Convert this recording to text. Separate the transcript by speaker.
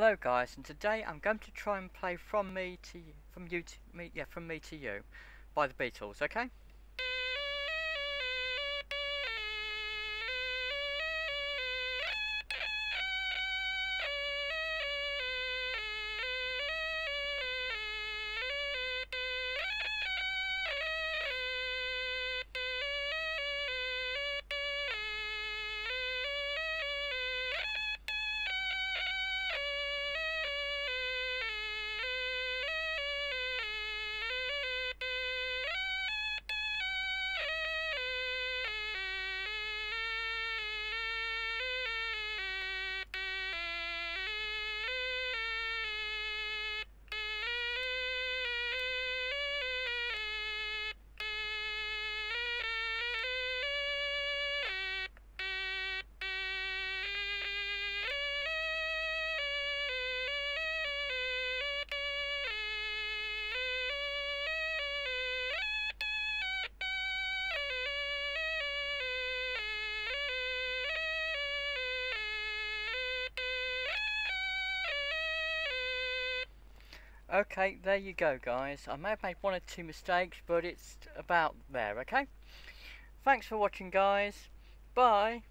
Speaker 1: Hello guys, and today I'm going to try and play From Me to You, from you to me, yeah, From Me to You, by the Beatles, okay? Okay, there you go guys. I may have made one or two mistakes, but it's about there, okay? Thanks for watching guys. Bye.